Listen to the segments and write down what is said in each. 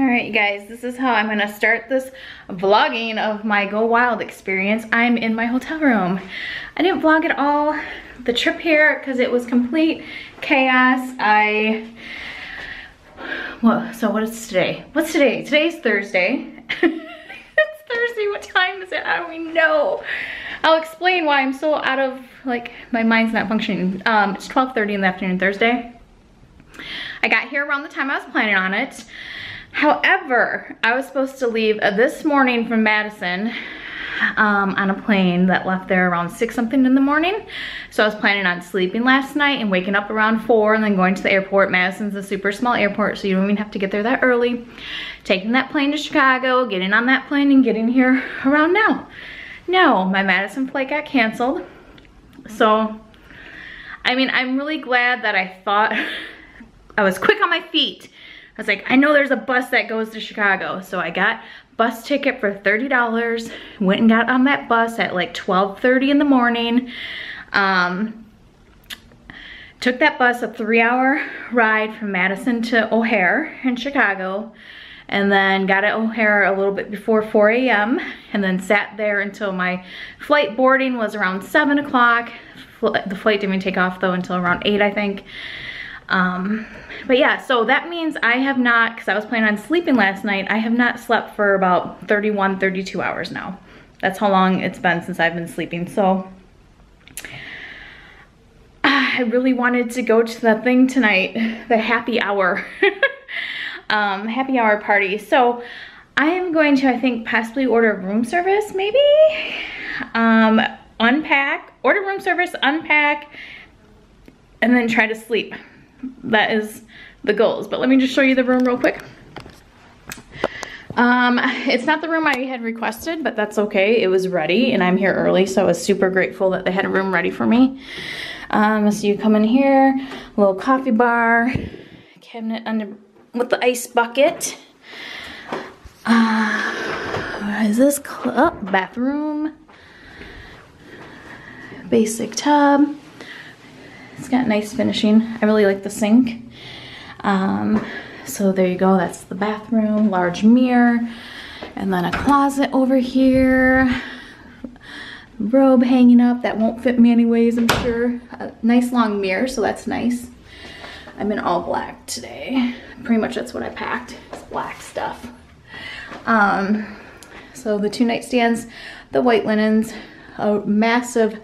All right, guys, this is how I'm gonna start this vlogging of my Go Wild experience. I'm in my hotel room. I didn't vlog at all the trip here because it was complete chaos. I, well, so what is today? What's today? Today's Thursday. it's Thursday, what time is it? I don't even know. I'll explain why I'm so out of, like, my mind's not functioning. Um, it's 12.30 in the afternoon Thursday. I got here around the time I was planning on it. However, I was supposed to leave uh, this morning from Madison um, on a plane that left there around six something in the morning. So I was planning on sleeping last night and waking up around four and then going to the airport. Madison's a super small airport, so you don't even have to get there that early. Taking that plane to Chicago, getting on that plane and getting here around now. No, my Madison flight got canceled. So, I mean, I'm really glad that I thought I was quick on my feet I was like, I know there's a bus that goes to Chicago. So I got bus ticket for $30, went and got on that bus at like 12.30 in the morning. Um, took that bus, a three hour ride from Madison to O'Hare in Chicago and then got at O'Hare a little bit before 4 a.m. and then sat there until my flight boarding was around 7 o'clock. The flight didn't even take off though until around 8 I think. Um, but yeah, so that means I have not, because I was planning on sleeping last night, I have not slept for about 31, 32 hours now. That's how long it's been since I've been sleeping. So I really wanted to go to the thing tonight, the happy hour, um, happy hour party. So I am going to, I think, possibly order room service, maybe? Um, unpack, order room service, unpack, and then try to sleep that is the goals. But let me just show you the room real quick. Um, it's not the room I had requested, but that's okay. It was ready and I'm here early, so I was super grateful that they had a room ready for me. Um, so you come in here, little coffee bar, cabinet under with the ice bucket. Uh, is this oh, bathroom? Basic tub. It's got nice finishing. I really like the sink. Um, so there you go, that's the bathroom, large mirror, and then a closet over here. Robe hanging up, that won't fit me anyways, I'm sure. A nice long mirror, so that's nice. I'm in all black today. Pretty much that's what I packed, it's black stuff. Um, so the two nightstands, the white linens, a massive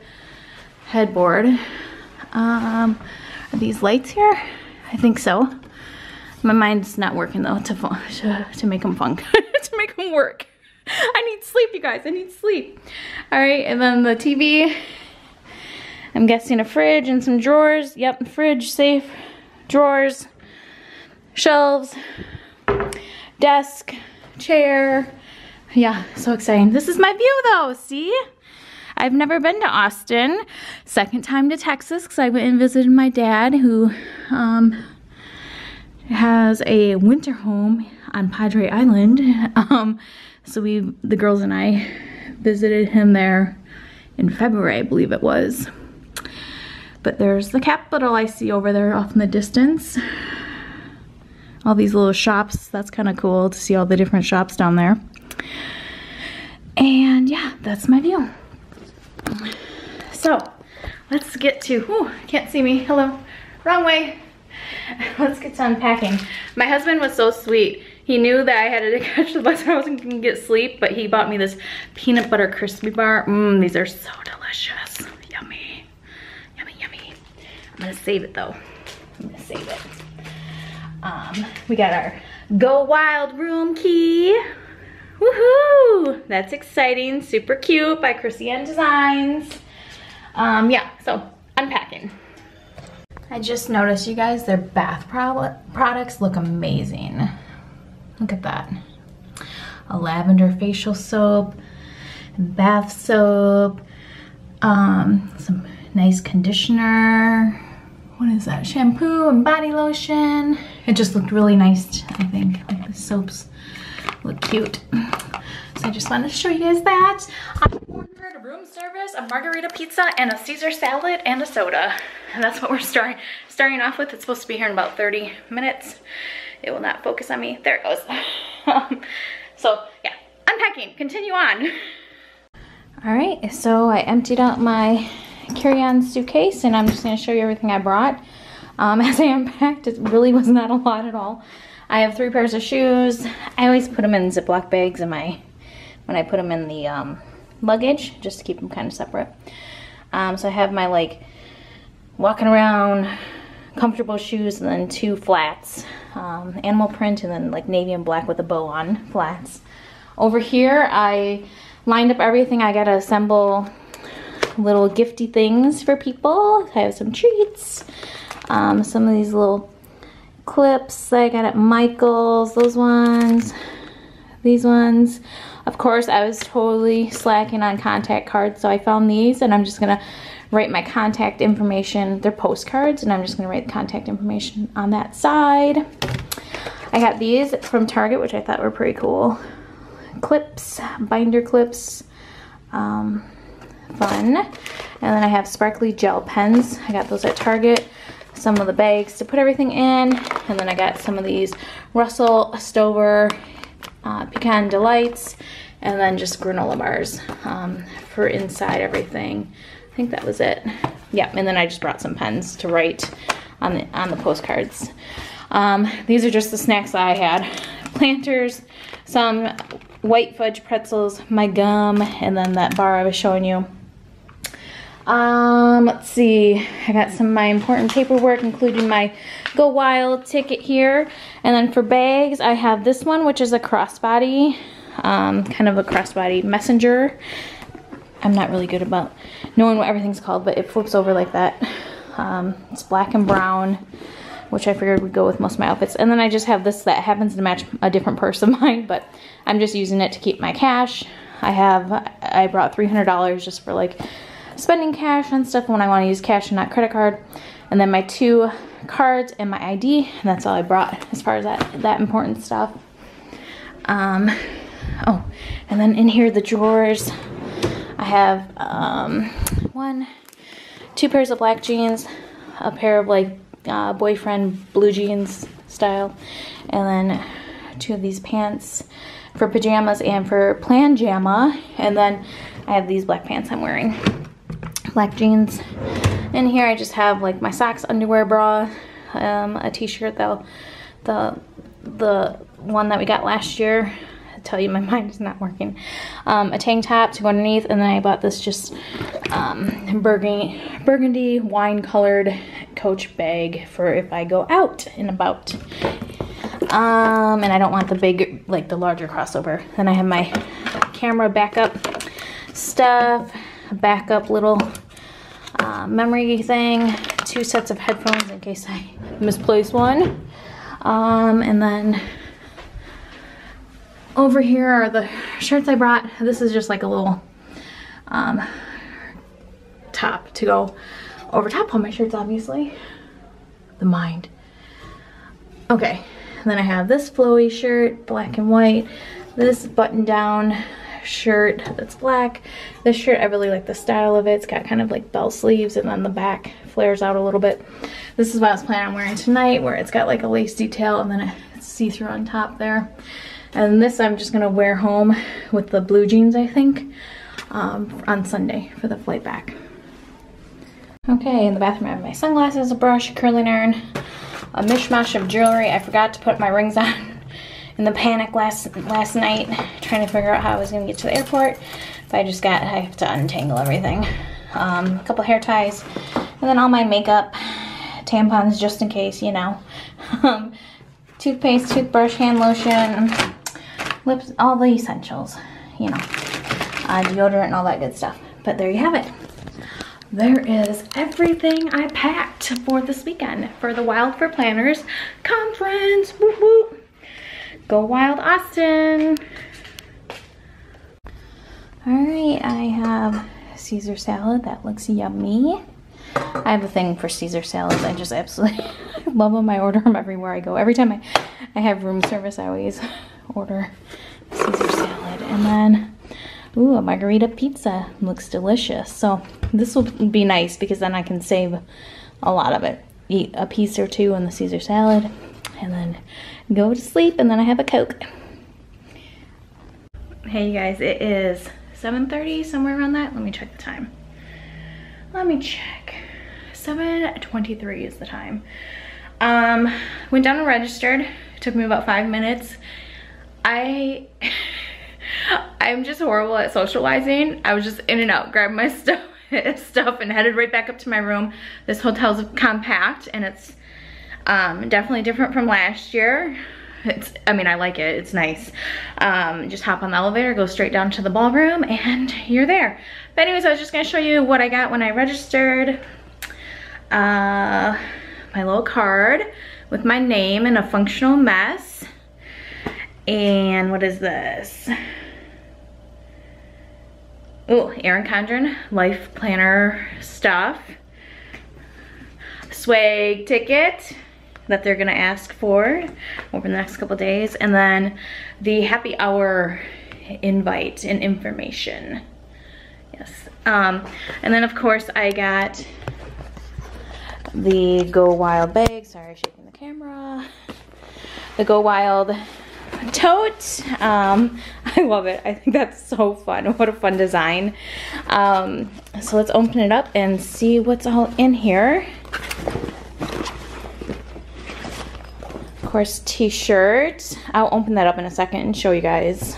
headboard, um, are these lights here? I think so. My mind's not working though to, to, to make them funk, to make them work. I need sleep, you guys, I need sleep. All right, and then the TV. I'm guessing a fridge and some drawers. Yep, fridge, safe, drawers, shelves, desk, chair. Yeah, so exciting. This is my view though, see? I've never been to Austin. Second time to Texas because I went and visited my dad who um, has a winter home on Padre Island. Um, so we, the girls and I visited him there in February, I believe it was. But there's the Capitol I see over there off in the distance. All these little shops, that's kind of cool to see all the different shops down there. And yeah, that's my view. So let's get to, whew, can't see me, hello, wrong way. Let's get to unpacking. My husband was so sweet. He knew that I had to catch the bus I wasn't gonna get sleep, but he bought me this peanut butter crispy bar. Mmm, these are so delicious. Yummy, yummy, yummy. I'm gonna save it though. I'm gonna save it. Um, we got our Go Wild room key. Woohoo! That's exciting. Super cute by Chrissy Designs. Um, yeah, so unpacking. I just noticed, you guys, their bath pro products look amazing. Look at that. A lavender facial soap, bath soap, um, some nice conditioner. What is that? Shampoo and body lotion. It just looked really nice, I think. The soaps look cute. So I just wanted to show you guys that. I ordered a room service, a margarita pizza, and a Caesar salad, and a soda. And that's what we're starting starting off with. It's supposed to be here in about 30 minutes. It will not focus on me. There it goes. So yeah, unpacking, continue on. All right, so I emptied out my carry-on suitcase and I'm just gonna show you everything I brought. Um, as I unpacked, it really was not a lot at all. I have three pairs of shoes. I always put them in Ziploc bags in my, when I put them in the um, luggage, just to keep them kind of separate. Um, so I have my like walking around comfortable shoes and then two flats. Um, animal print and then like navy and black with a bow on flats. Over here I lined up everything. I gotta assemble little gifty things for people. I have some treats. Um, some of these little clips I got at Michael's, those ones, these ones. Of course, I was totally slacking on contact cards, so I found these and I'm just gonna write my contact information. They're postcards and I'm just gonna write the contact information on that side. I got these from Target, which I thought were pretty cool. Clips, binder clips, um, fun. And then I have sparkly gel pens. I got those at Target some of the bags to put everything in. And then I got some of these Russell Stover uh, Pecan Delights and then just granola bars um, for inside everything. I think that was it. Yeah, and then I just brought some pens to write on the, on the postcards. Um, these are just the snacks I had. Planters, some white fudge pretzels, my gum, and then that bar I was showing you. Um, let's see. I got some of my important paperwork, including my Go Wild ticket here. And then for bags, I have this one, which is a crossbody, um, kind of a crossbody messenger. I'm not really good about knowing what everything's called, but it flips over like that. Um, it's black and brown, which I figured would go with most of my outfits. And then I just have this that happens to match a different purse of mine, but I'm just using it to keep my cash. I have, I brought $300 just for like spending cash on stuff when I want to use cash and not credit card. And then my two cards and my ID, and that's all I brought as far as that, that important stuff. Um, oh, and then in here, the drawers, I have um, one, two pairs of black jeans, a pair of like uh, boyfriend blue jeans style, and then two of these pants for pajamas and for plan jamma, and then I have these black pants I'm wearing black jeans. In here I just have like my socks, underwear, bra, um, a t-shirt though. The, the one that we got last year. I tell you my mind is not working. Um, a tank top to go underneath and then I bought this just um, burgundy, burgundy wine colored coach bag for if I go out and about. Um, and I don't want the big, like the larger crossover. Then I have my camera backup stuff, backup little uh, memory thing, two sets of headphones in case I misplace one. Um, and then over here are the shirts I brought. This is just like a little um, top to go over top all my shirts, obviously. The mind. Okay, and then I have this flowy shirt, black and white, this button down shirt that's black. This shirt, I really like the style of it. It's got kind of like bell sleeves and then the back flares out a little bit. This is what I was planning on wearing tonight where it's got like a lace detail and then a see-through on top there. And this I'm just gonna wear home with the blue jeans, I think, um, on Sunday for the flight back. Okay, in the bathroom I have my sunglasses, a brush, curling iron, a mishmash of jewelry. I forgot to put my rings on in the panic last last night trying to figure out how I was gonna get to the airport. But I just got, I have to untangle everything. Um, a couple hair ties, and then all my makeup, tampons just in case, you know. Um, toothpaste, toothbrush, hand lotion, lips, all the essentials, you know. Uh, deodorant and all that good stuff. But there you have it. There is everything I packed for this weekend for the Wild for Planners conference. Go Wild Austin. All right, I have Caesar salad. That looks yummy. I have a thing for Caesar salads. I just absolutely love them. I order them everywhere I go. Every time I, I have room service, I always order Caesar salad. And then, ooh, a margarita pizza looks delicious. So this will be nice because then I can save a lot of it. Eat a piece or two on the Caesar salad and then go to sleep and then I have a Coke. Hey you guys, it is 7.30, somewhere around that. Let me check the time. Let me check. 7.23 is the time. Um, went down and registered. Took me about five minutes. I, I'm just horrible at socializing. I was just in and out, grabbing my stuff, stuff and headed right back up to my room. This hotel's compact and it's um, definitely different from last year. It's, I mean, I like it, it's nice. Um, just hop on the elevator, go straight down to the ballroom and you're there. But anyways, I was just gonna show you what I got when I registered. Uh, my little card with my name and a functional mess. And what is this? Oh, Erin Condren Life Planner stuff. Swag ticket that they're gonna ask for over the next couple days. And then the happy hour invite and information. Yes. Um, and then of course I got the Go Wild bag. Sorry, shaking the camera. The Go Wild tote. Um, I love it. I think that's so fun. What a fun design. Um, so let's open it up and see what's all in here. Of course, t-shirt. I'll open that up in a second and show you guys.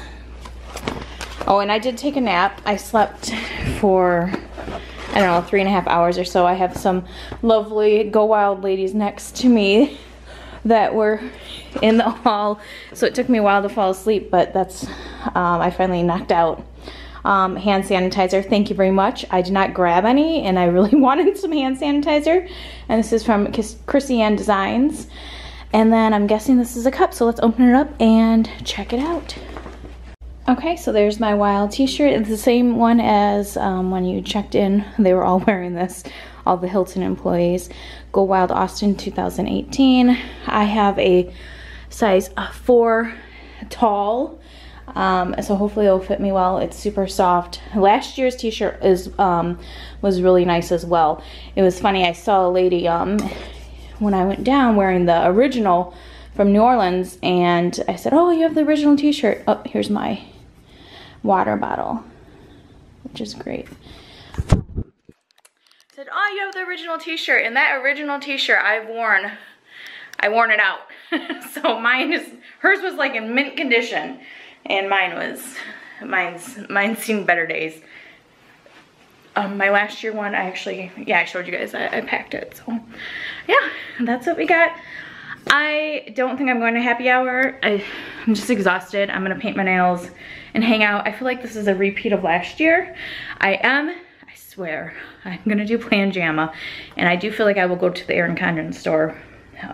Oh, and I did take a nap. I slept for I don't know, three and a half hours or so. I have some lovely Go Wild ladies next to me that were in the hall. So it took me a while to fall asleep, but that's, um, I finally knocked out. Um, hand sanitizer, thank you very much. I did not grab any and I really wanted some hand sanitizer. And this is from Chrissy Ann Designs. And then I'm guessing this is a cup, so let's open it up and check it out. Okay, so there's my wild t-shirt. It's the same one as um, when you checked in. They were all wearing this, all the Hilton employees. Go Wild Austin 2018. I have a size 4 tall, um, so hopefully it'll fit me well. It's super soft. Last year's t-shirt is um, was really nice as well. It was funny, I saw a lady um, when I went down wearing the original from New Orleans and I said, oh, you have the original t-shirt. Oh, here's my water bottle, which is great. Said, oh, you have the original t-shirt. And that original t-shirt I've worn, I worn it out. so mine is, hers was like in mint condition. And mine was, mine's, mine's seen better days. Um, my last year one, I actually, yeah, I showed you guys, I, I packed it. So yeah, that's what we got. I don't think I'm going to happy hour. I, I'm just exhausted. I'm gonna paint my nails and hang out. I feel like this is a repeat of last year. I am, I swear, I'm gonna do Plan Jamma and I do feel like I will go to the Erin Condren store.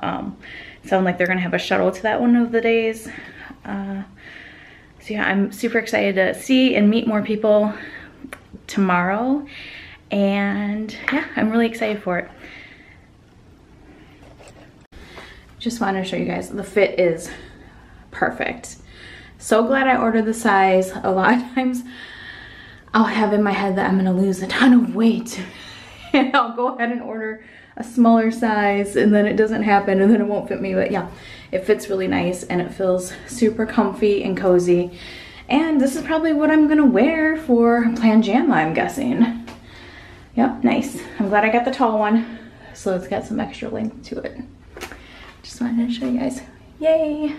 Um, sound like they're gonna have a shuttle to that one of the days. Uh, so yeah, I'm super excited to see and meet more people tomorrow. And yeah, I'm really excited for it. just wanted to show you guys. The fit is perfect. So glad I ordered the size. A lot of times I'll have in my head that I'm gonna lose a ton of weight. And I'll go ahead and order a smaller size and then it doesn't happen and then it won't fit me. But yeah it fits really nice and it feels super comfy and cozy and this is probably what I'm gonna wear for Plan Jamma I'm guessing yep nice I'm glad I got the tall one so it's got some extra length to it just wanted to show you guys. Yay!